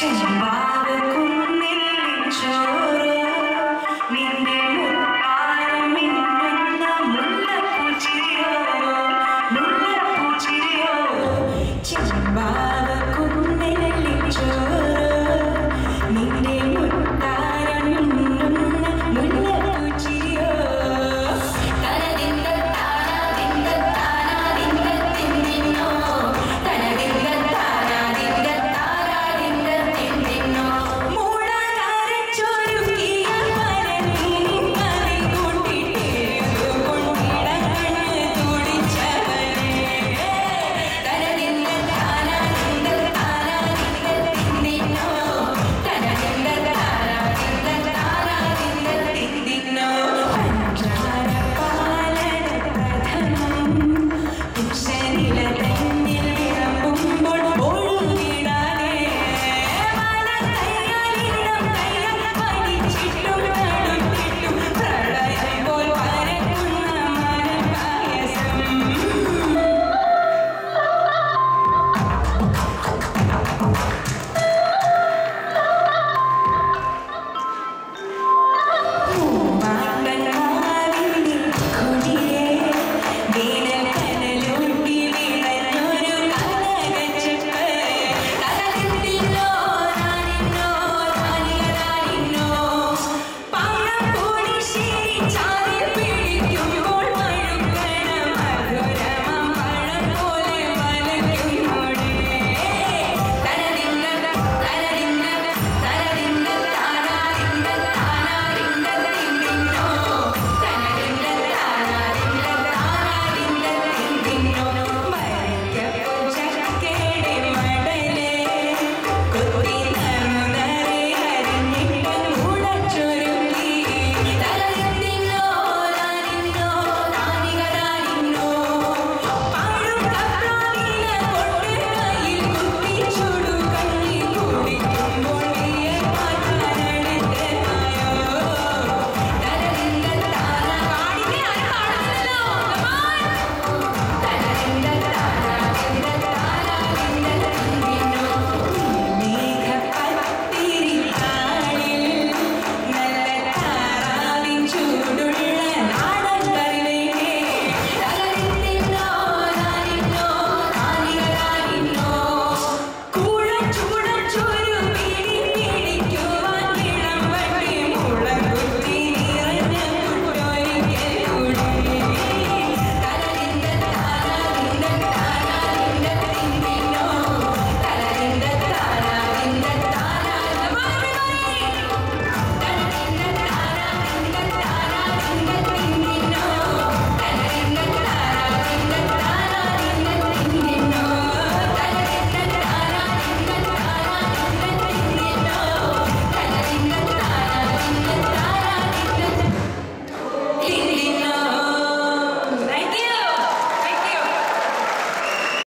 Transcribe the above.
Siedzi babę, kumę.